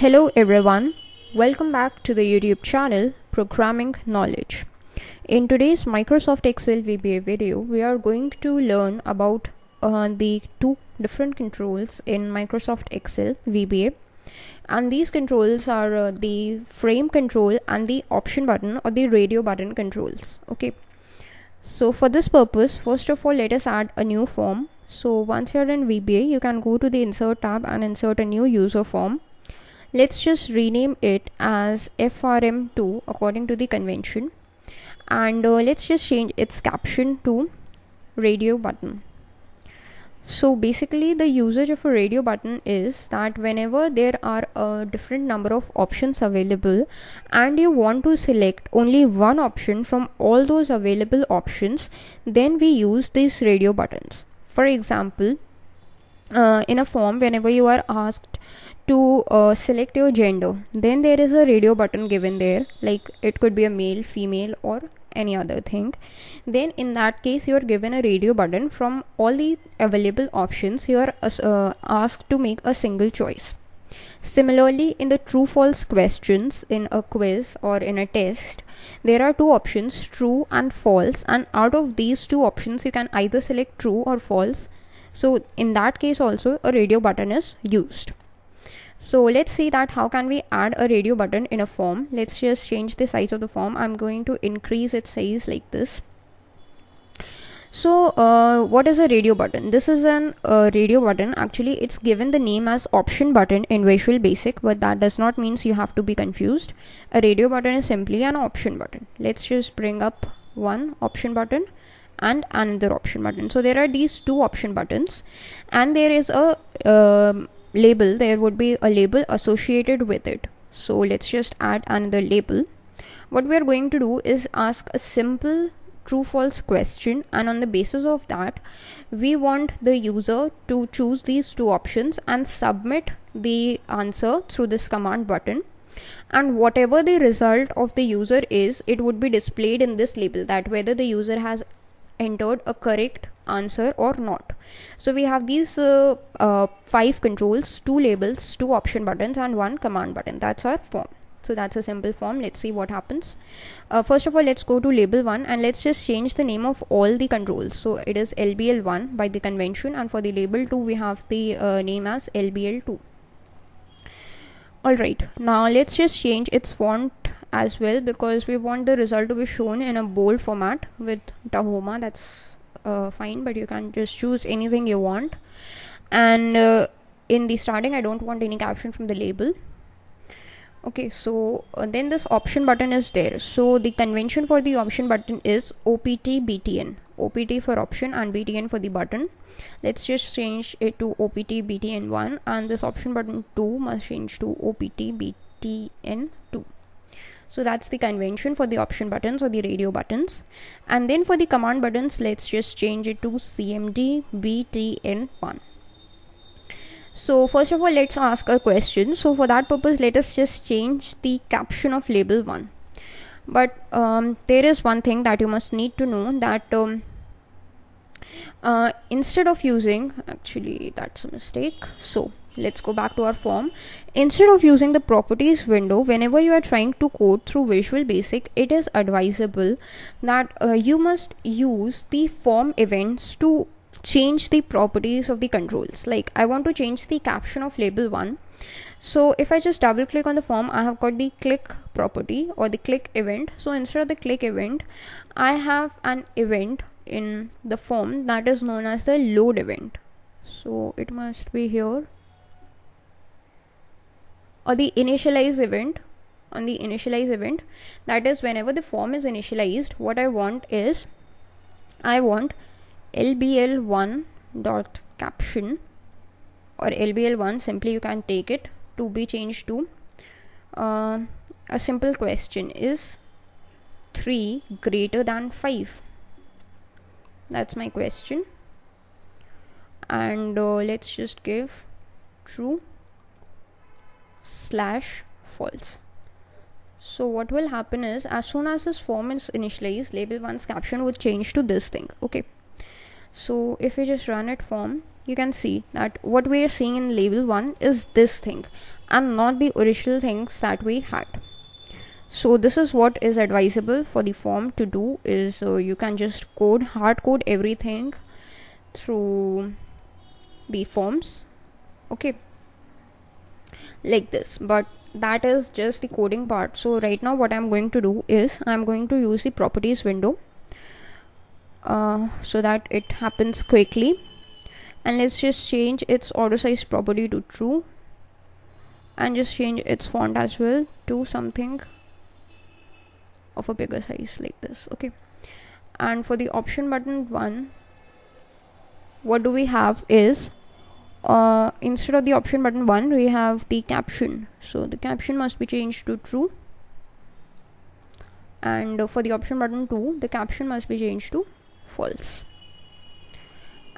Hello everyone, welcome back to the YouTube channel Programming Knowledge. In today's Microsoft Excel VBA video, we are going to learn about uh, the two different controls in Microsoft Excel VBA. And these controls are uh, the frame control and the option button or the radio button controls. Okay. So for this purpose, first of all, let us add a new form. So once you're in VBA, you can go to the insert tab and insert a new user form let's just rename it as frm2 according to the convention. And uh, let's just change its caption to radio button. So basically the usage of a radio button is that whenever there are a different number of options available and you want to select only one option from all those available options then we use these radio buttons. For example uh, in a form whenever you are asked to uh, select your gender then there is a radio button given there like it could be a male female or any other thing. Then in that case you are given a radio button from all the available options you are uh, asked to make a single choice. Similarly in the true false questions in a quiz or in a test there are two options true and false and out of these two options you can either select true or false so in that case also a radio button is used. So let's see that how can we add a radio button in a form. Let's just change the size of the form. I'm going to increase its size like this. So uh, what is a radio button? This is an uh, radio button. Actually it's given the name as option button in visual basic but that does not means you have to be confused. A radio button is simply an option button. Let's just bring up one option button and another option button. So there are these two option buttons and there is a um, label. There would be a label associated with it. So let's just add another label. What we are going to do is ask a simple true false question and on the basis of that we want the user to choose these two options and submit the answer through this command button. And whatever the result of the user is it would be displayed in this label that whether the user has entered a correct answer or not. So we have these uh, uh, five controls two labels two option buttons and one command button. That's our form. So that's a simple form. Let's see what happens. Uh, first of all let's go to label 1 and let's just change the name of all the controls. So it is lbl1 by the convention and for the label 2 we have the uh, name as lbl2 alright now let's just change its font as well because we want the result to be shown in a bold format with Tahoma. That's uh, fine but you can just choose anything you want. And uh, in the starting I don't want any caption from the label. Okay so uh, then this option button is there. So the convention for the option button is opt btn opt for option and btn for the button. Let's just change it to opt btn1 and this option button 2 must change to opt btn2 so that's the convention for the option buttons or the radio buttons. And then for the command buttons let's just change it to cmd btn1 so first of all let's ask a question. So for that purpose let us just change the caption of label 1 but um, there is one thing that you must need to know that um, uh, instead of using actually that's a mistake. So let's go back to our form. Instead of using the properties window whenever you are trying to code through visual basic it is advisable that uh, you must use the form events to change the properties of the controls. Like i want to change the caption of label 1 so if i just double click on the form i have got the click property or the click event. So instead of the click event i have an event in the form that is known as the load event. So it must be here or the initialize event on the initialize event that is whenever the form is initialized what I want is I want lbl1 dot caption or lbl1 simply you can take it to be changed to uh, a simple question is 3 greater than 5 that's my question. And uh, let's just give true slash false. So what will happen is as soon as this form is initialized label one's caption would change to this thing okay? So if we just run it form you can see that what we are seeing in label 1 is this thing and not the original things that we had. So this is what is advisable for the form to do is uh, you can just code hard code everything through the forms okay like this. But that is just the coding part. So right now what i'm going to do is i'm going to use the properties window uh, so that it happens quickly. And let's just change its auto size property to true. And just change its font as well to something of a bigger size like this okay? And for the option button one what do we have is uh, instead of the option button 1 we have the caption. So the caption must be changed to true. And uh, for the option button 2 the caption must be changed to false.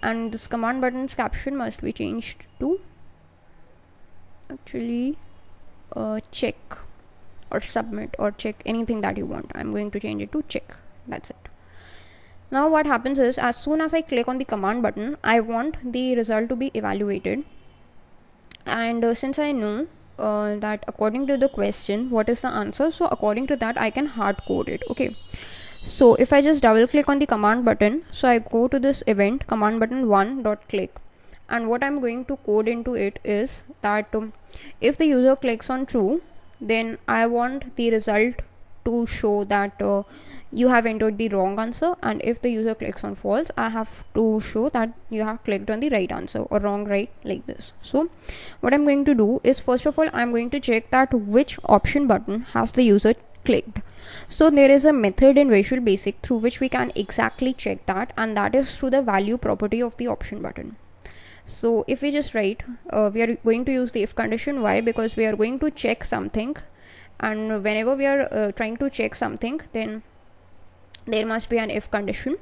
And this command button's caption must be changed to actually uh, check or submit or check anything that you want. I'm going to change it to check. That's it now what happens is as soon as I click on the command button I want the result to be evaluated. And uh, since I know uh, that according to the question what is the answer? So according to that I can hard code it okay? So if I just double click on the command button so I go to this event command button 1 dot click. And what I'm going to code into it is that um, if the user clicks on true then I want the result to show that uh, you have entered the wrong answer and if the user clicks on false i have to show that you have clicked on the right answer or wrong right like this. So what i'm going to do is first of all i'm going to check that which option button has the user clicked. So there is a method in visual basic through which we can exactly check that and that is through the value property of the option button. So if we just write uh, we are going to use the if condition why? Because we are going to check something and whenever we are uh, trying to check something then there must be an if condition.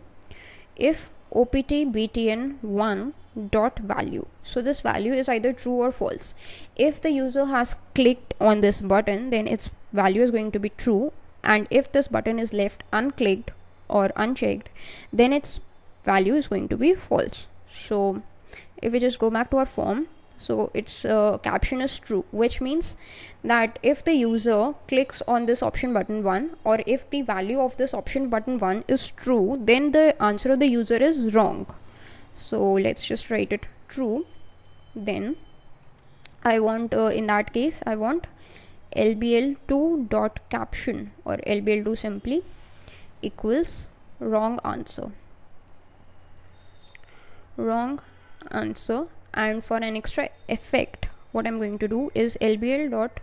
If opt btn1 dot value. So this value is either true or false. If the user has clicked on this button then its value is going to be true. And if this button is left unclicked or unchecked then its value is going to be false. So if we just go back to our form so its uh, caption is true which means that if the user clicks on this option button 1 or if the value of this option button 1 is true then the answer of the user is wrong. So let's just write it true. Then i want uh, in that case i want lbl2 dot caption or lbl2 simply equals wrong answer. Wrong answer and for an extra effect what I'm going to do is LBL dot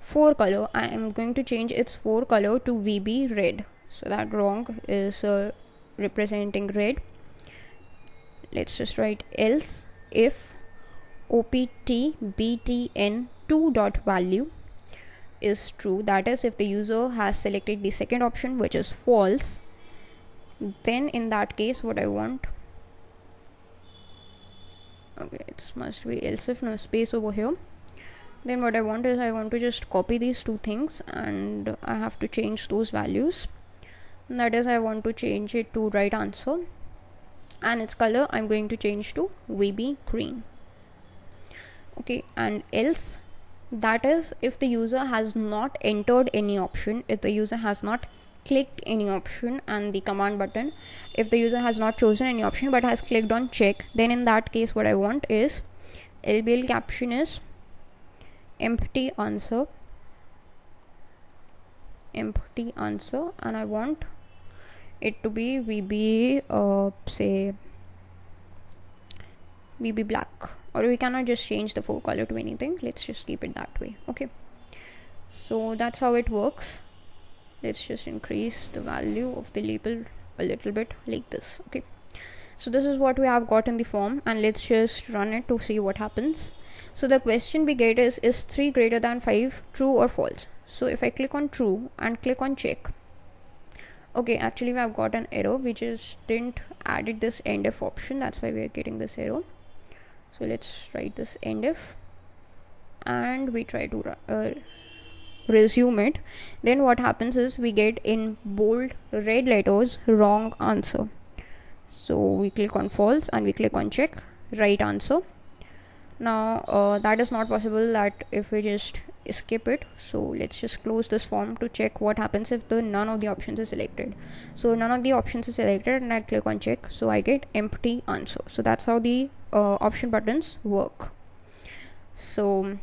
fore color. I am going to change its fore color to VB red. So that wrong is uh, representing red. Let's just write else if opt btn 2 dot value is true. That is if the user has selected the second option which is false then in that case what I want okay it must be else if no space over here. Then what I want is I want to just copy these two things and I have to change those values. And that is I want to change it to right answer. And its color I'm going to change to VB green. Okay and else that is if the user has not entered any option if the user has not clicked any option and the command button. If the user has not chosen any option but has clicked on check then in that case what i want is lbl caption is empty answer. Empty answer and i want it to be vb uh, say vb black. Or we cannot just change the fore color to anything. Let's just keep it that way. Okay. So that's how it works let's just increase the value of the label a little bit like this okay? So this is what we have got in the form and let's just run it to see what happens. So the question we get is is 3 greater than 5 true or false? So if i click on true and click on check okay actually we have got an error. We just didn't added this end if option. That's why we are getting this error. So let's write this end if and we try to uh, resume it then what happens is we get in bold red letters wrong answer. So we click on false and we click on check right answer. Now uh, that is not possible that if we just skip it so let's just close this form to check what happens if the none of the options is selected. So none of the options is selected and i click on check so i get empty answer. So that's how the uh, option buttons work. So